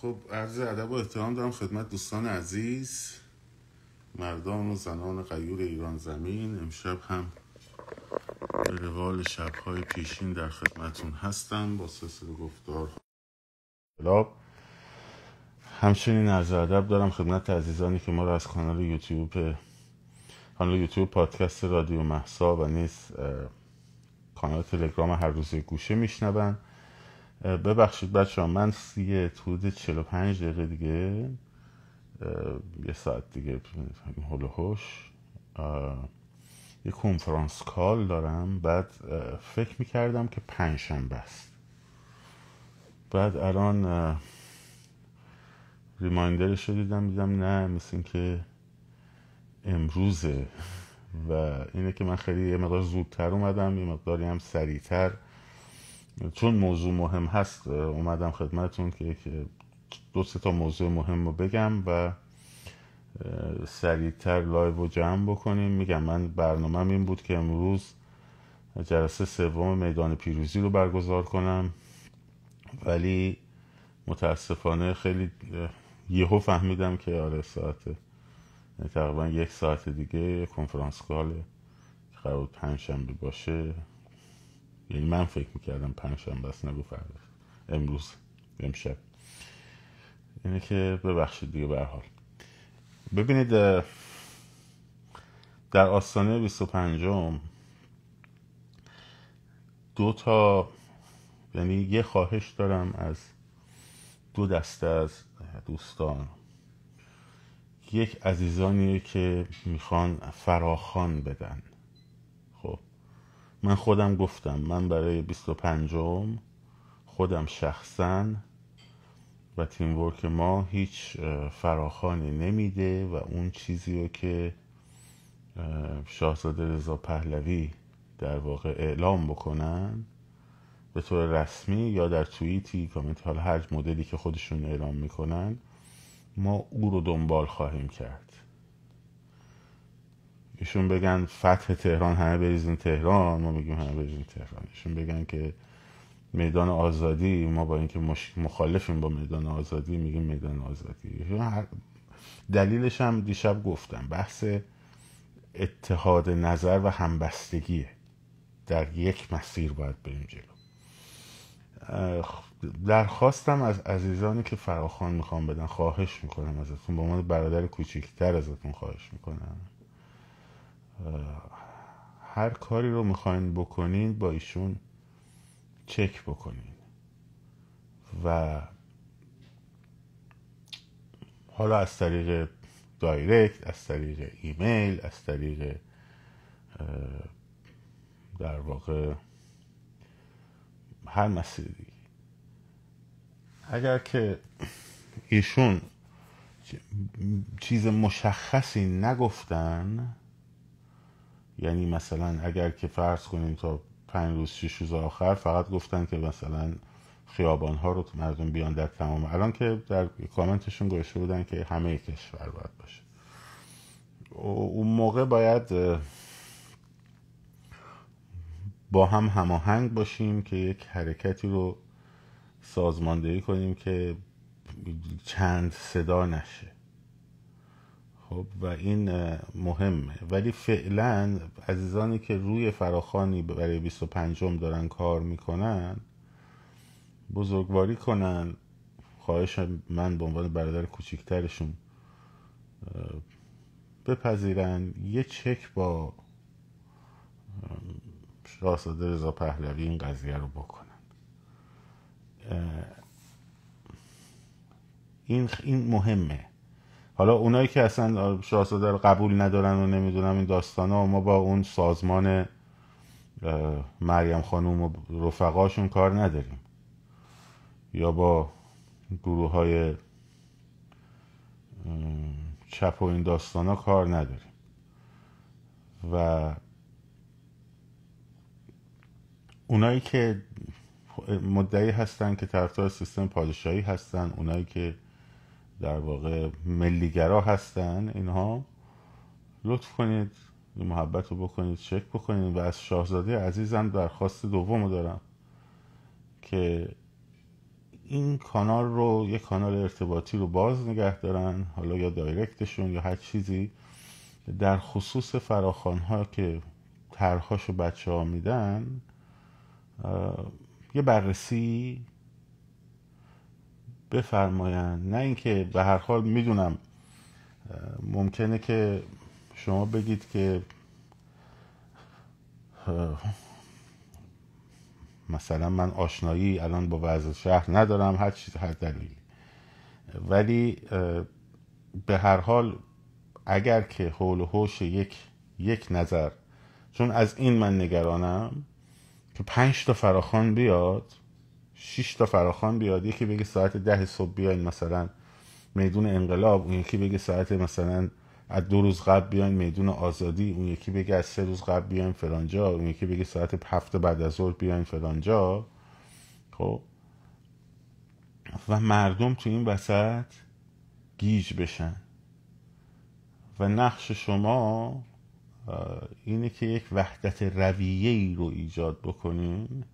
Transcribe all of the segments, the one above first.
خب عرض ادب و احترام دارم خدمت دوستان عزیز مردان و زنان غیور ایران زمین. امشب هم به روال شبهای پیشین در خدمتون هستم با سلسله گفتار کلاب همچنین عرض ادب دارم خدمت عزیزانی که ما رو از کانال یوتیوب کانال یوتیوب پادکست رادیو محسا و نیز کانال تلگرام هر روزه گوشه میشنون. ببخشید بچه ها من یه حدود 45 دقیقه دیگه یه ساعت دیگه هول هوش یه کنفرانس کال دارم بعد فکر می‌کردم که پنجشنبه است. بعد الان ریمایندرش رو دیدم دیدم نه مثل که امروزه. و اینه که من خیلی یه مقدار زودتر اومدم یه مقداری هم سریعتر. چون موضوع مهم هست اومدم خدمتون که دو سه تا موضوع مهم رو بگم و سریعتر لایو رو جمع بکنیم. میگم من برنامه این بود که امروز جلسه سوم میدان پیروزی رو برگزار کنم. ولی متاسفانه خیلی یهو فهمیدم که آره ساعت تقریبا یک ساعت دیگه conference call قرار پنج شنبه باشه. یعنی من فکر می‌کردم پنج شنبه است نگو فردا. امروز امشب. اینه که ببخشید دیگه برحال ببینید در آستانه 25 دو تا یعنی یه خواهش دارم از دو دسته از دوستان. یک عزیزانیه که می‌خوان فراخان بدن. من خودم گفتم من برای 25 خودم شخصا و تیم ورک ما هیچ فراخانی نمیده و اون چیزی رو که شاهزاده رضا پهلوی در واقع اعلام بکنن به طور رسمی یا در توییتی کامنت حال هر مدلی که خودشون اعلام می‌کنن ما او رو دنبال خواهیم کرد. ایشون بگن فتح تهران همه بریزین تهران ما میگیم همه بریزین تهران. ایشون بگن که میدان آزادی ما با اینکه مخالفیم با میدان آزادی میگیم میدان آزادی. دلیلش هم دیشب گفتم. بحث اتحاد نظر و همبستگیه در یک مسیر باید بریم جلو. درخواستم از عزیزانی که فراخان می‌خوام بدن خواهش می‌کنم ازتون. به عنوان برادر کوچیکتر ازتون خواهش می‌کنم. هر کاری رو می‌خواین بکنین با ایشون چک بکنین. و حالا از طریق دایرکت از طریق ایمیل از طریق در واقع هر مسیر دیگه. اگر که ایشون چیز مشخصی نگفتن یعنی مثلا اگر که فرض کنیم تا پنج روز شش روز آخر فقط گفتن که مثلا خیابان ها رو مردم بیان در تمام الان که در کامنتشون گوشه بودن که همه کشور باید باشه. اون موقع باید با هم هماهنگ باشیم که یک حرکتی رو سازماندهی کنیم که چند صدا نشه. خب و این مهمه. ولی فعلا عزیزانی که روی فراخانی برای 25 دارن کار می‌کنن بزرگواری کنن. خواهش من به عنوان برادر کوچیکترشون بپذیرن. یه چک با شاهزاده رضا پهلوی این قضیه رو بکنن. این این مهمه. حالا اونایی که اصلا شاهزاده رو قبول ندارن و نمی‌دونم این داستان ها ما با اون سازمان مریم خانوم و رفقاشون کار نداریم. یا با گروه های چپ و این داستان ها کار نداریم. و اونایی که مدعی هستن که طرفدار سیستم پادشاهی هستن اونایی که در واقع ملیگرا هستن اینها. لطف کنید محبت رو بکنید چک بکنید و از شاهزاده عزیزم درخواست دوم دارم که این کانال رو یه کانال ارتباطی رو باز نگه دارن حالا یا دایرکتشون یا هر چیزی در خصوص فراخان ها که طرحهاشو بچه ها میدن یه بررسی بفرماین نه اینکه به هر حال می‌دونم ممکنه که شما بگید که مثلا من آشنایی الان با وضع شهر ندارم هر چیز هر دلیلی. ولی به هر حال اگر که حول و حوش یک یک نظر چون از این من نگرانم که پنج تا فراخان بیاد شش تا فراخان بیاد یکی بگه ساعت ده صبح بیاین مثلا میدون انقلاب اون یکی بگه ساعت مثلا از دو روز قبل بیاین میدون آزادی اون یکی بگه از سه روز قبل بیاین فلانجا اون یکی بگه ساعت هفته بعد از ظهر بیاین فلانجا خب؟ و مردم تو این وسط گیج بشن. و نقش شما اینه که یک وحدت رویه ای رو ایجاد بکنین.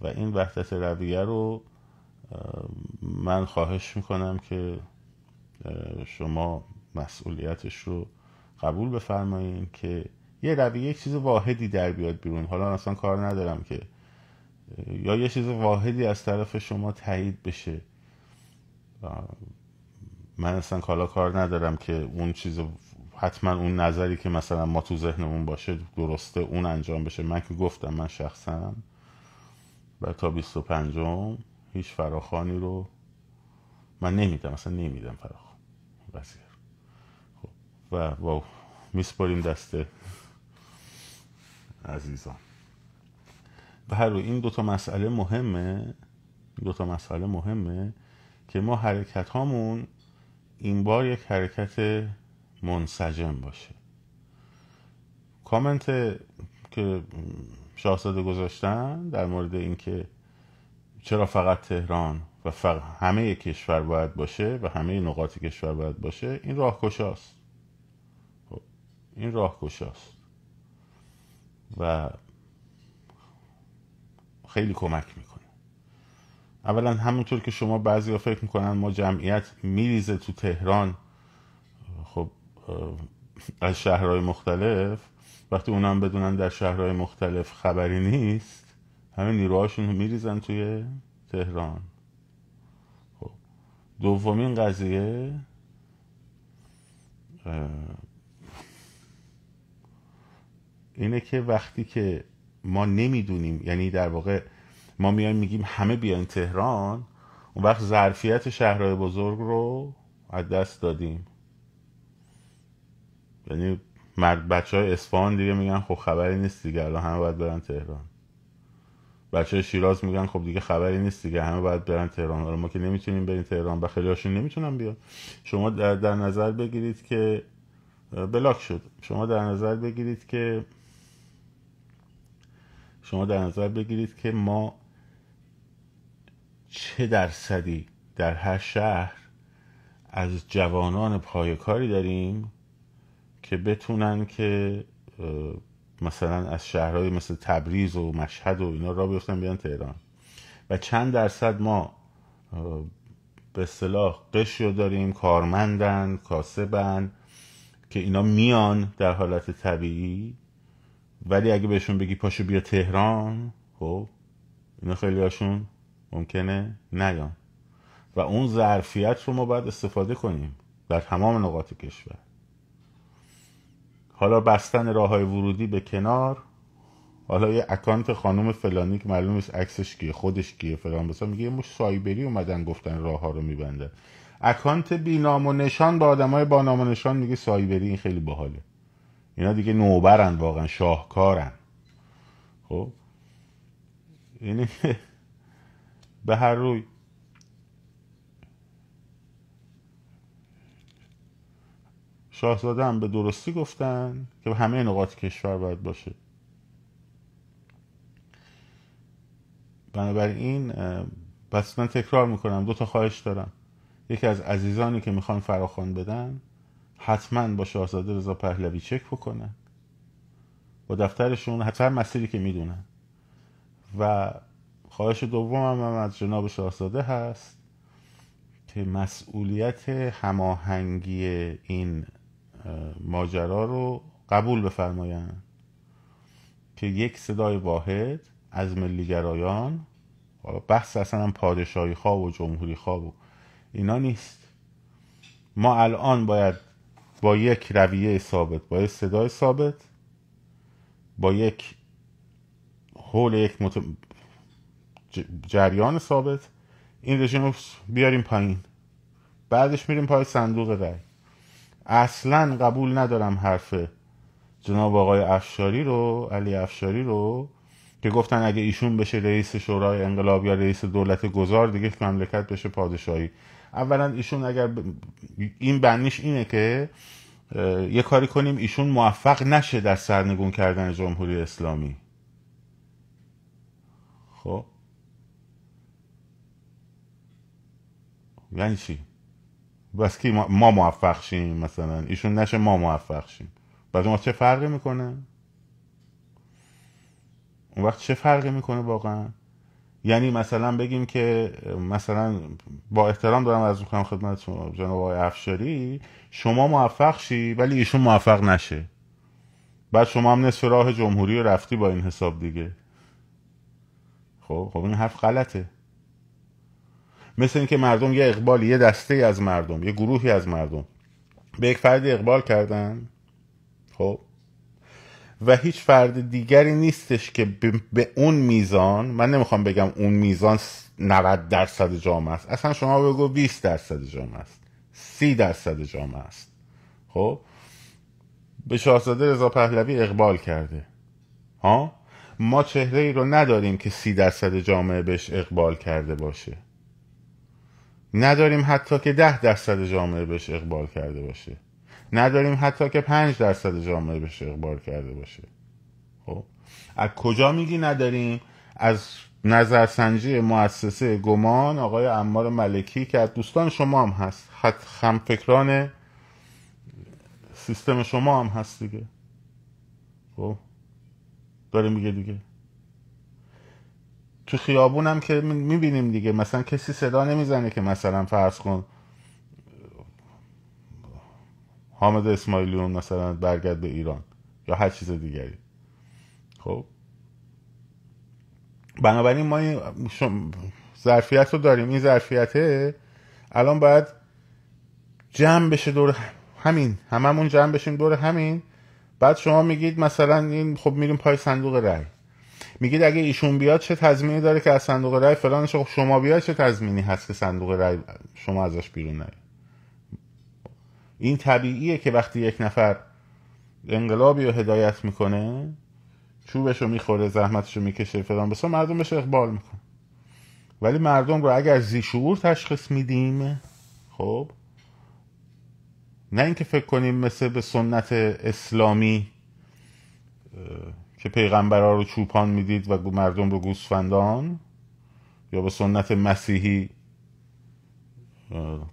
و این وحدت رویه رو من خواهش می‌کنم که شما مسئولیتش رو قبول بفرمایین که یه رویه یک چیز واحدی در بیاد بیرون. حالا اصلا کار ندارم که یا یه چیز واحدی از طرف شما تایید بشه. من اصلا کالا کار ندارم که اون چیز حتما اون نظری که مثلا ما تو ذهنمون باشه درسته اون انجام بشه. من که گفتم من شخصا و تا 25 هیچ فراخانی رو من نمیدم اصلا نمیدم فراخان. وزیر خب و با میسپاریم دست عزیزان. و هر رو این دوتا مسئله مهمه دوتا مسئله مهمه که ما حرکت هامون این بار یک حرکت منسجم باشه. کامنت که شاهزاده گذاشتن در مورد اینکه چرا فقط تهران و فقط همه کشور باید باشه و همه نقاط کشور باید باشه این راهکشاست. خب، این راهکشاست. و خیلی کمک می‌کنه. اولا همونطور که شما بعضی ها فکر می‌کنن ما جمعیت میریزه تو تهران. خب از شهرهای مختلف. وقتی اونم بدونن در شهرهای مختلف خبری نیست همه نیروهاشون میریزن توی تهران. خب دومین قضیه اینه که وقتی که ما نمی‌دونیم یعنی در واقع ما میایم میگیم همه بیاین تهران اون وقت ظرفیت شهرهای بزرگ رو از دست دادیم. یعنی مرد بچه های اسفان دیگه میگن خب خبری نیست دیگه الان همه باید برن تهران. بچه های شیراز میگن خب دیگه خبری نیست دیگه همه باید برن تهران. ما که نمی‌تونیم بریم تهران و خیلی هاشون نمی‌تونن بیان. شما در, در نظر بگیرید که بلاک شد. شما در نظر بگیرید که شما در نظر بگیرید که ما چه درصدی در هر شهر از جوانان پایکاری داریم که بتونن که مثلا از شهرهای مثل تبریز و مشهد و اینا را بیفتن بیان تهران. و چند درصد ما به اصطلاح قش رو داریم کارمندن کاسبن که اینا میان در حالت طبیعی. ولی اگه بهشون بگی پاشو بیا تهران خب اینا خیلی هاشون ممکنه نیان. و اون ظرفیت رو ما باید استفاده کنیم در تمام نقاط کشور. حالا بستن راه های ورودی به کنار. حالا یه اکانت خانم فلانی که معلوم نیست عکسش کیه خودش کیه فلان بسا میگه مش سایبری اومدن گفتن راه ها رو میبنده اکانت بی نام و نشان با آدمای با نام و نشان میگه سایبری این خیلی باحاله. اینا دیگه نوبرن واقعا شاهکارن. خب؟ اینه به هر روی. شاهزاده هم به درستی گفتن که همه نقاط کشور باید باشه. بنابراین پس من تکرار می‌کنم دو تا خواهش دارم. یکی از عزیزانی که می‌خوان فراخوان بدن حتما با شاهزاده رضا پهلوی چک بکنن. با دفترشون حتی مسیری که می‌دونن. و خواهش دوم هم از جناب شاهزاده هست که مسئولیت هماهنگی این ماجرا رو قبول بفرمایند که یک صدای واحد از ملیگرایان بحث اصلا هم پادشاهی خواه و جمهوری خواه و اینا نیست. ما الان باید با یک رویه ثابت با یک صدای ثابت با یک حول یک مت... جریان ثابت. این رژیم رو بیاریم پایین. بعدش میریم پای صندوق رای اصلا قبول ندارم حرف جناب آقای افشاری رو علی افشاری رو که گفتن اگه ایشون بشه رئیس شورای انقلاب یا رئیس دولت گذار دیگه مملکت بشه پادشاهی. اولا ایشون اگر این بنیش اینه که یه کاری کنیم ایشون موفق نشه در سرنگون کردن جمهوری اسلامی. خب؟ یعنی چی؟ بس کی ما موفق شیم مثلا. ایشون نشه ما موفق شیم بعد ما چه فرقی می‌کنه؟ اون وقت چه فرقی می‌کنه واقعا؟ یعنی مثلا بگیم که مثلا با احترام دارم از می‌کنم خدمت جناب آقای افشاری. شما موفق شی ولی ایشون موفق نشه. بعد شما هم نصف راه جمهوری رفتی با این حساب دیگه. خب خب این حرف غلطه. مثل اینکه مردم یه اقبال یه دسته از مردم یه گروهی از مردم به یک فرد اقبال کردن خب؟ و هیچ فرد دیگری نیستش که به اون میزان من نمی‌خوام بگم اون میزان 90 درصد جامعه است. اصلا شما بگو 20 درصد جامعه است 30 درصد جامعه است. خب؟ به شاهزاده رضا پهلوی اقبال کرده. ها؟ ما چهره ای رو نداریم که سی درصد جامعه بهش اقبال کرده باشه. نداریم حتی که ده درصد جامعه بهش اقبال کرده باشه. نداریم حتی که پنج درصد جامعه بهش اقبال کرده باشه. خب؟ از کجا میگی نداریم؟ از نظرسنجی مؤسسه گمان آقای امار ملکی که از دوستان شما هم هست. خط خمفکران سیستم شما هم هست دیگه. خب؟ داره میگه دیگه. تو خیابون هم که می‌بینیم دیگه. مثلا کسی صدا نمی‌زنه که مثلا فرض کن حامد اسماعیلیون مثلا برگرد به ایران یا هر چیز دیگری. خب؟ بنابراین ما این ظرفیت رو داریم. این ظرفیته الان باید جمع بشه دور همین. هممون جمع بشیم دور همین. بعد شما میگید مثلا این خب میریم پای صندوق رای میگید اگه ایشون بیاد چه تضمینی داره که از صندوق رای فلانش خب شما بیاد چه تضمینی هست که صندوق رای شما ازش بیرون نیاد؟ این طبیعیه که وقتی یک نفر انقلابی رو هدایت می‌کنه چوبش رو می‌خوره زحمتش رو می‌کشه فلان بسا مردم بهش اقبال می‌کنه. ولی مردم رو اگر زیشور تشخیص میدیم خب نه اینکه فکر کنیم مثل به سنت اسلامی که پیغمبرها رو چوپان می‌دید و مردم رو گوسفندان یا به سنت مسیحی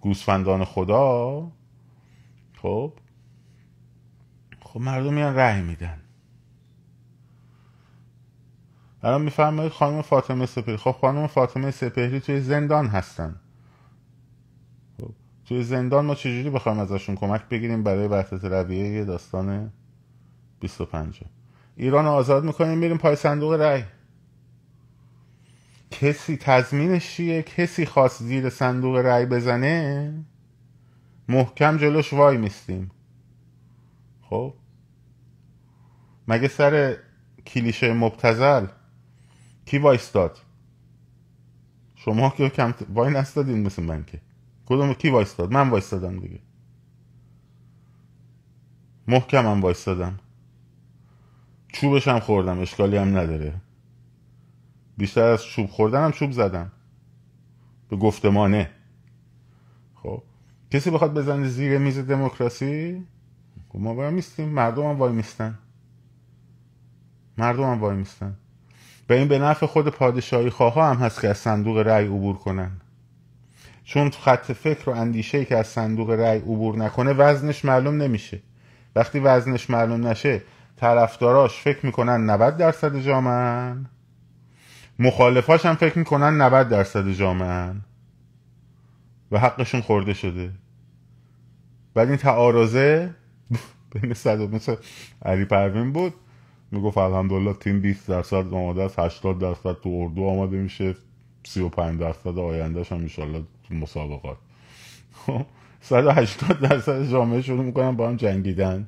گوسفندان خدا خب؟ خب مردم میان رأی میدن. الان میفرمایید خانم فاطمه سپهری. خب خانم فاطمه سپهری توی زندان هستن. خب. توی زندان ما چجوری بخوایم ازشون کمک بگیریم؟ برای وحدت رویه داستان 25 ایران آزاد می‌کنیم میریم پای صندوق رأی. کسی تضمینش چیه؟ کسی خواست زیر صندوق رأی بزنه؟ محکم جلوش وای میستیم. خب؟ مگه سر کلیشه مبتزل کی وایستاد شما که کم وای نستادین مثل من که. کدوم کی وایستاد من وایستادم دیگه. محکمم وایستادم چوبش هم خوردم اشکالی هم نداره. بیشتر از چوب خوردنم چوب زدم. به گفتمانه. خب کسی بخواد بزنه زیر میز دموکراسی؟ خب ما وای میستیم. مردم هم وای میستن. مردم هم وای میستن. به این به نفع خود پادشاهی خواه هم هست که از صندوق رأی عبور کنن. چون خط فکر و اندیشه که از صندوق رأی عبور نکنه وزنش معلوم نمیشه. وقتی وزنش معلوم نشه طرفداراش فکر می‌کنن 90 درصد جامعن مخالفاش هم فکر می‌کنن 90 درصد جامعه و حقشون خورده شده. ولی این تعارضه بین صد مثل علی پروین بود. می‌گفت الحمدلله تیم 20 درصد آماده است 80 درصد تو اردو آماده میشه 35 درصد آیندهش هم انشالله تو مسابقات. 180 خب، درصد جامعه شروع می‌کنن با هم جنگیدن.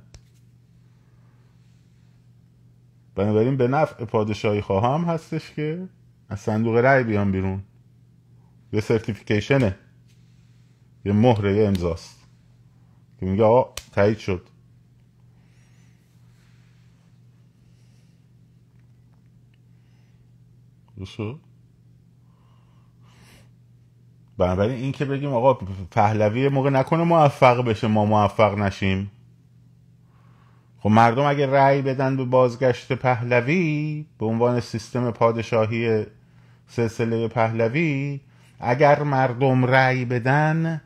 بنابراین به نفع پادشاهی خواهم هستش که از صندوق رأی بیان بیرون. یه سرتیفیکیشنه یه مهره یه امضاست. که میگه آقا تایید شد. شد؟ بنابراین این که بگیم آقا پهلوی موقع نکنه موفق بشه ما موفق نشیم. خب مردم اگه رأی بدن به بازگشت پهلوی به عنوان سیستم پادشاهی سلسله پهلوی اگر مردم رأی بدن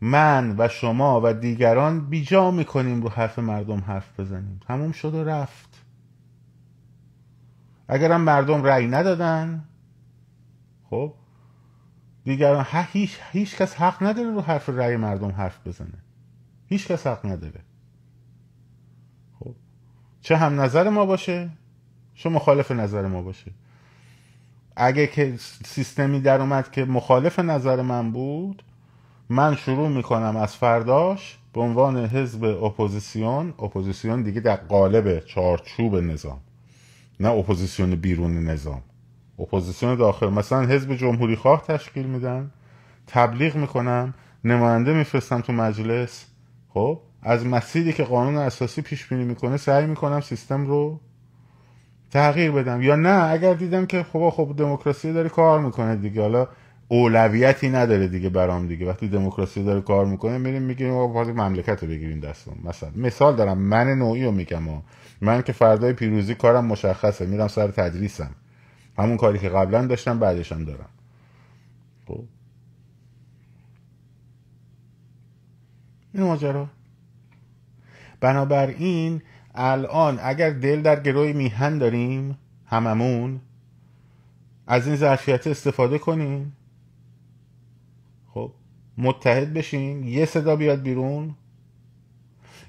من و شما و دیگران بیجا می‌کنیم رو حرف مردم حرف بزنیم. تموم شد و رفت. اگرم مردم رأی ندادن خب دیگران هیچ, هیچ کس حق نداره رو حرف رأی مردم حرف بزنه. هیچ کس حق نداره. خب. چه هم نظر ما باشه چه مخالف نظر ما باشه. اگه که سیستمی در اومد که مخالف نظر من بود من شروع می‌کنم از فرداش به عنوان حزب اپوزیسیون. اپوزیسیون دیگه در قالب چارچوب نظام نه اپوزیسیون بیرون نظام. اپوزیسیون داخل مثلا حزب جمهوری خواه تشکیل میدن تبلیغ می‌کنم نماینده میفرستم تو مجلس. خب از مسیری که قانون اساسی پیش بینی می‌کنه سعی می‌کنم سیستم رو تغییر بدم. یا نه اگر دیدم که خب خب دموکراسی داره کار می‌کنه دیگه. حالا اولویتی نداره دیگه برام دیگه. وقتی دموکراسی داره کار می‌کنه میریم میگیم آقا مملکت رو بگیریم دستم مثلا مثال دارم من نوعی رو میگم. من که فردای پیروزی کارم مشخصه. میرم سر تدریسم. همون کاری که قبلا داشتم بعدشم دارم. این ماجرا. بنابراین الان اگر دل در گروه میهن داریم هممون از این ظرفیت استفاده کنیم خب متحد بشیم یه صدا بیاد بیرون.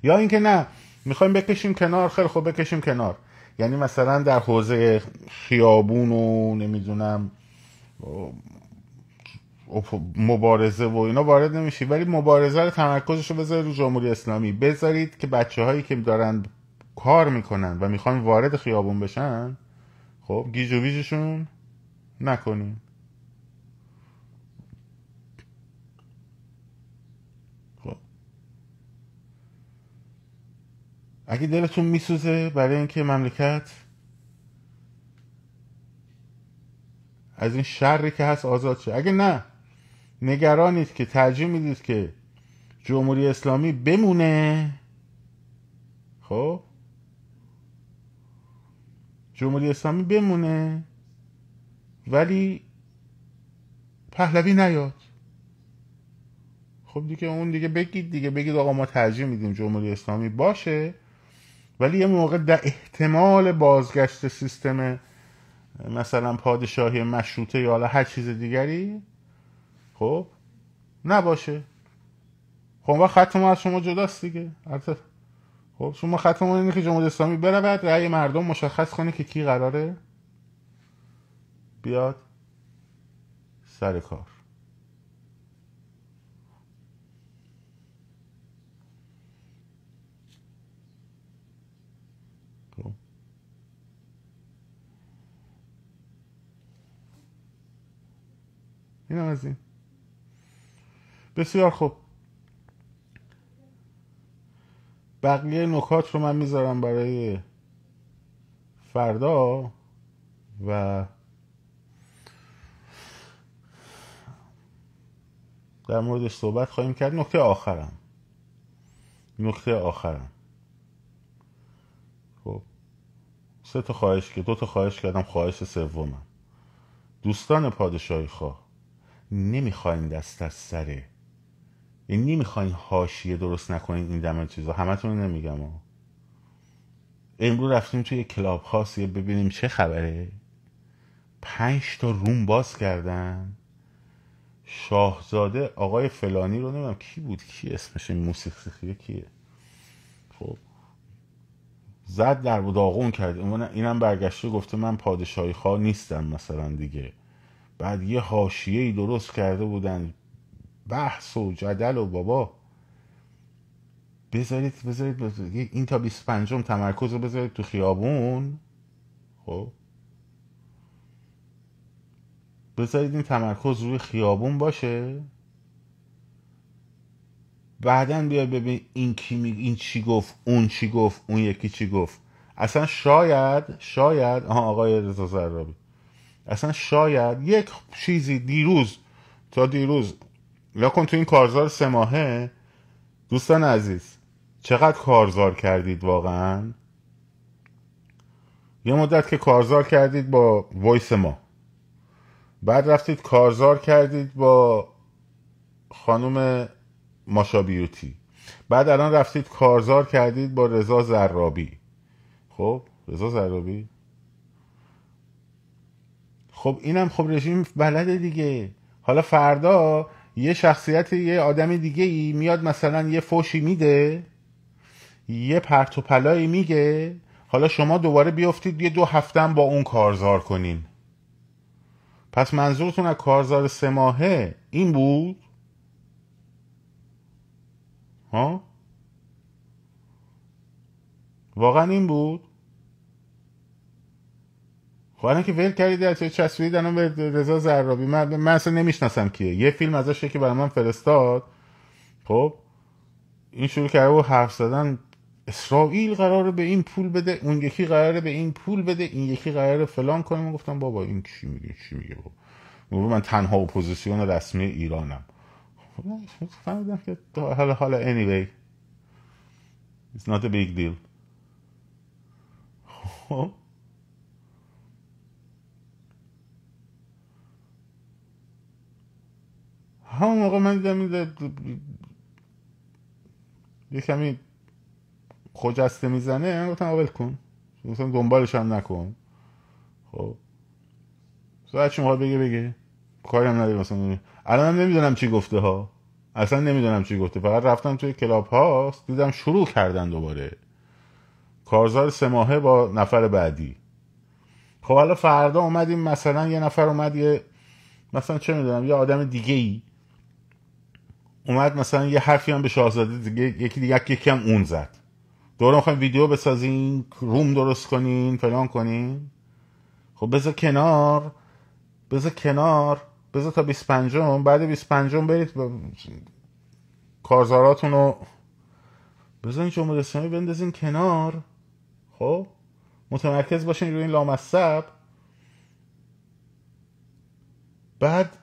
یا اینکه نه می‌خوایم بکشیم کنار خیلی خوب بکشیم کنار. یعنی مثلا در حوزه خیابون و نمی‌دونم مبارزه و اینا وارد نمیشی. ولی مبارزه رو تمرکزش رو بذارید رو جمهوری اسلامی. بذارید که بچه هایی که دارن کار می‌کنن و می‌خوان وارد خیابون بشن خب گیج و ویجشون نکنین خب. اگه دلتون میسوزه برای اینکه مملکت از این شری که هست آزاد شه. اگه نه نگرانید که ترجیح می‌دید که جمهوری اسلامی بمونه. خب؟ جمهوری اسلامی بمونه ولی پهلوی نیاد. خب دیگه اون دیگه بگید دیگه بگید آقا ما ترجیح میدیم جمهوری اسلامی باشه ولی یه موقع در احتمال بازگشت سیستم مثلا پادشاهی مشروطه یا هر چیز دیگری خب؟ نباشه. خب خط ما از شما جداست دیگه. خب شما خط ما اینه که جمهوری اسلامی برود رأی مردم مشخص کنه که کی قراره. بیاد سر کار. خب. این از این. بسیار خوب. بقیه نکات رو من می‌ذارم برای فردا و در موردش صحبت خواهیم کرد. نکته آخرم. نکته آخرم. خب سه تا خواهش که دو تا خواهش کردم. خواهش سومم. دوستان پادشاهی خواه نمی‌خواین دست از سره این نمی‌خواین حاشیه درست نکنین این دم چیزا. همتون نمیگم ها امروز رفتیم توی کلاب خاصی ببینیم چه خبره. پنج تا روم باز کردن. شاهزاده آقای فلانی رو نمی‌دونم کی بود کی اسمش این موسیقی کیه. خب. زد در داغون کرد. اینم برگشته گفته من پادشاهی خواه نیستم مثلا دیگه. بعد یه حاشیه ای درست کرده بودن. بحث و جدل و بابا. بذارید بذارید, بذارید. این تا 25 تمرکز رو بذارید تو خیابون. خب. بذارید این تمرکز روی خیابون باشه. بعدا بیا ببین این کی می... این چی گفت اون چی گفت اون یکی چی گفت. اصلا شاید شاید آها آقای رضا زرابی. اصلا شاید یک چیزی دیروز تا دیروز کن تو این کارزار سه ماهه؟ دوستان عزیز چقدر کارزار کردید واقعا؟ یه مدت که کارزار کردید با وایس ما. بعد رفتید کارزار کردید با خانم ماشا بیوتی. بعد الان رفتید کارزار کردید با رضا زرابی. خب رضا زرابی؟ خب اینم خب رژیم بلده دیگه. حالا فردا یه شخصیت یه آدم دیگه ای میاد مثلا یه فوشی میده یه پرت و پلایی میگه حالا شما دوباره بیافتید یه دو هفتم با اون کارزار کنین. پس منظورتون از کارزار سه ماهه این بود؟ ها؟ واقعا این بود؟ خب که ول کردید از چسبید الان به رضا زرابی. من, من اصلا نمی‌شناسم کیه. یه فیلم ازش که برای من فرستاد. خب این شروع کرده و حرف زدن. اسرائیل قراره به این پول بده اون یکی قراره به این پول بده این یکی قراره فلان کنه. من گفتم بابا این چی میگه چی میگه بابا من تنها اپوزیسیون رسمی ایرانم. خب، فهمیدم که حالا حالا anyway it's not a big deal. خب همون موقع من دیدم یه کمی خجسته می‌زنه گفتم اول کن. مثلا دنبالش هم نکن. خب. ساعت شما بگه بگه. کاری هم نداره مثلا الان هم نمی‌دونم چی گفته ها. اصلا نمی‌دونم چی گفته. فقط رفتم توی کلاب هاست دیدم شروع کردن دوباره. کارزار سه ماهه با نفر بعدی. خب حالا فردا اومدیم مثلا یه نفر اومد یه مثلا چه می‌دونم یه آدم دیگه ای اومد مثلا یه حرفی هم به شاهزاده دیگه یکی دیگه یکی هم اون زد. دوره می‌خوایم ویدیو بسازین روم درست کنین فلان کنین خب بذار کنار بذار کنار بذار تا 25 بعد 25 برید کارزاراتون رو بذارین جمهوری اسلامی بندازین کنار. خب؟ متمرکز باشین روی این لامصب. بعد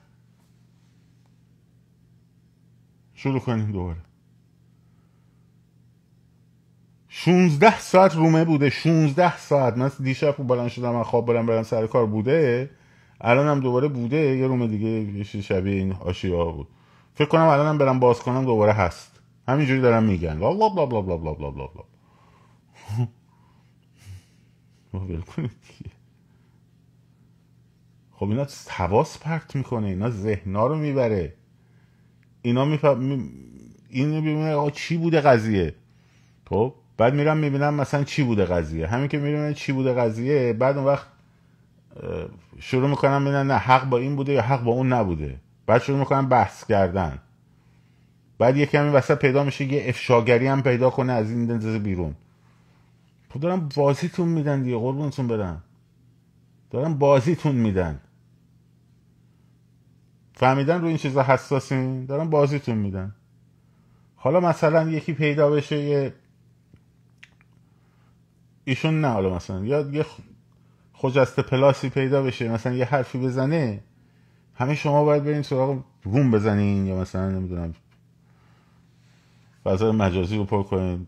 شروع کنیم دوباره. 16 ساعت رومه بوده 16 ساعت. من دیشب بلند شدم من خواب برم برم سر کار. بوده؟ الان هم دوباره بوده. یه روم دیگه یه شبیه این آشیا بود. فکر کنم الانم برم باز کنم دوباره هست. همینجوری دارم میگن. لا لا لا لا لا لا لا لا لا خب اینا حواس پرت می‌کنه اینا ذهنا رو می‌بره. اینا میفهم این ببینه چی بوده قضیه؟ خب بعد میرم می‌بینم مثلا چی بوده قضیه؟ همین که می‌بینم چی بوده قضیه بعد اون وقت شروع می‌کنم ببینم نه حق با این بوده یا حق با اون نبوده. بعد شروع می‌کنم بحث کردن. بعد یه کمی وسط پیدا میشه یه افشاگری هم پیدا کنه از این دنزه بیرون. خب دارم بازیتون میدن دیگه قربونتون برم. دارم بازیتون میدن. فهمیدن رو این چیزا حساسین دارن بازیتون میدن. حالا مثلا یکی پیدا بشه یه ایشون نه حالا مثلا یا یه خجست پلاسی پیدا بشه مثلا یه حرفی بزنه همه شما باید برین سراغ روم بزنین یا مثلا نمی‌دونم فضای مجازی رو پر کنین.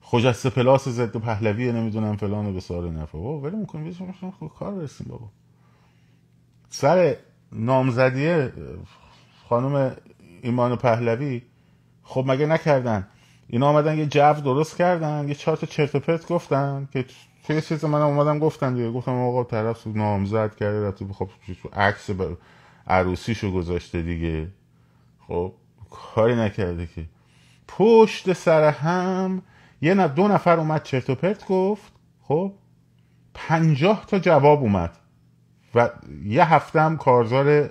خجست پلاس ضد پهلوی نمی‌دونم فلان به سال نفع. بابا ولی می‌کنیم کار برسیم بابا. سر نامزدی خانم ایمان پهلوی. خب مگه نکردن؟ اینا آمدن یه جو درست کردن یه چهار تا چرت و پرت گفتن که توی چیز من اومدم گفتن دیگه. گفتم آقا طرف نامزد کرده رفته خب عکس عروسیشو گذاشته دیگه. خب کاری نکرده که. پشت سر هم یه نه دو نفر اومد چرت و پرت گفت. خب پنجاه تا جواب اومد. و یه هفته هم کارزار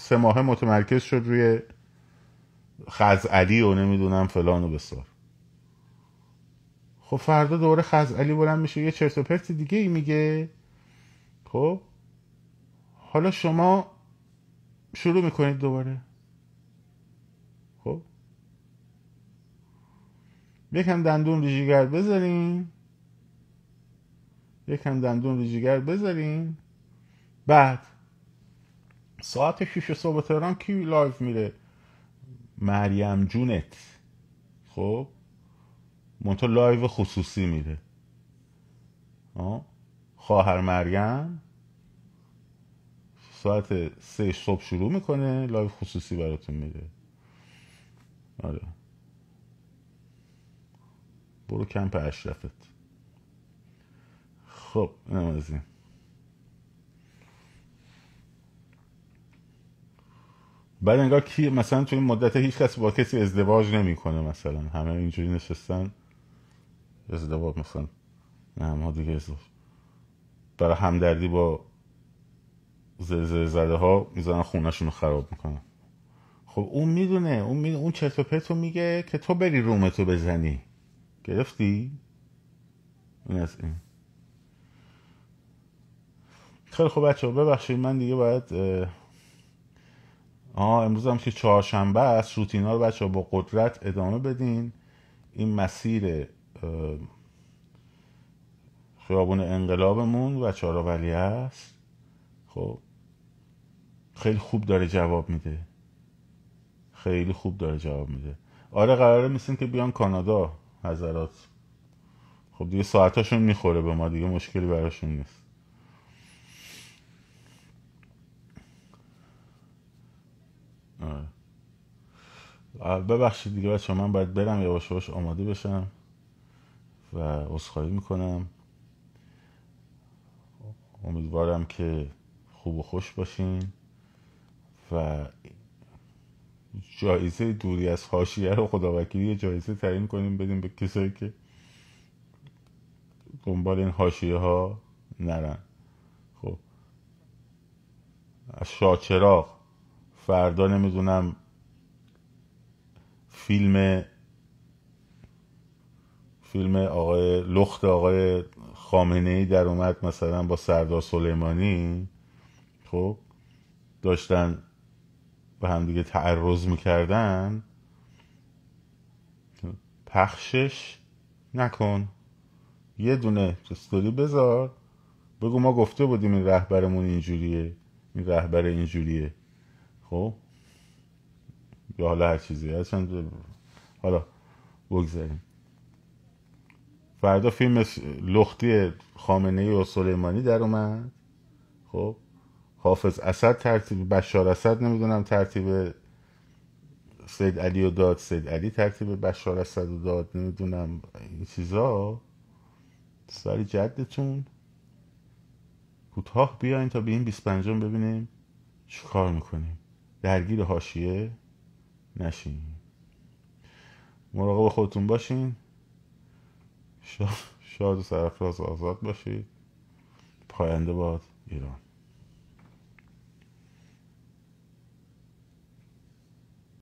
سه ماهه متمرکز شد روی خزعلی و نمی‌دونم فلان و بسار. خب فردا دوره خزعلی بلند میشه یه چرت و پرت دیگه ای میگه. خب؟ حالا شما شروع می‌کنید دوباره. خب؟ یکم دندون رو جیگر بذارین. یکم دندون رو جیگر بذارین. بعد ساعت 6 صبح تهران کی لایو میره مریم جونت. خب؟ منتها لایو خصوصی میره خواهر مریم ساعت سه صبح شروع می‌کنه لایو خصوصی براتون میده. آره. برو کمپ اشرفت. خب اینم از این. بعد انگار کی مثلا تو این مدت هیچ کسی با کسی ازدواج نمی‌کنه مثلا. همه اینجوری نشستن. ازدواج مثلا نه ما دیگه ازدواج. برای همدردی با زلزله زده ها می‌زنن خونهشون رو خراب می‌کنن. خب اون می‌دونه. اون می... اون چرت و پرتو میگه که تو بری رومتو بزنی. گرفتی؟ این از این. خیلی خوب بچه ببخشید. من دیگه باید آه امروز هم که چهارشنبه است روتینا رو بچه با قدرت ادامه بدین. این مسیر خیابون انقلابمون و ولی است. خب خیلی خوب داره جواب میده. خیلی خوب داره جواب میده. آره قراره میسین که بیان کانادا حضرات. خب دیگه ساعتاشون می‌خوره به ما دیگه مشکلی براشون نیست آره. ببخشید دیگه بچه من باید برم یواش یواش آماده بشم و عذرخواهی می‌کنم. امیدوارم که خوب و خوش باشین و جایزه دوری از حاشیه رو خداوکیلی جایزه تعیین کنیم بدیم به کسایی که دنبال این حاشیه ها نرن. خب از شاچراغ فردا نمی‌دونم فیلم فیلم آقای لخت آقای خامنه ای در اومد مثلا با سردار سلیمانی. خب داشتن به هم دیگه تعرض می‌کردن. پخشش نکن. یه دونه استوری بذار. بگو ما گفته بودیم این رهبرمون اینجوریه این رهبر اینجوریه. خب؟ یا حالا هر چیزی. حالا بگذاریم. فردا فیلم لختی خامنه ای و سلیمانی در اومد. خب؟ حافظ اسد ترتیب بشار اسد نمی‌دونم ترتیب سید علی و داد سید علی ترتیب بشار اسد و داد نمی‌دونم این چیزا. سری جدتون. کوتاه بیاین تا به این 25 ببینیم چی کار می‌کنیم. درگیر حاشیه. نشین. مراقب خودتون باشین. شاد و سرفراز آزاد باشید. پاینده باد ایران.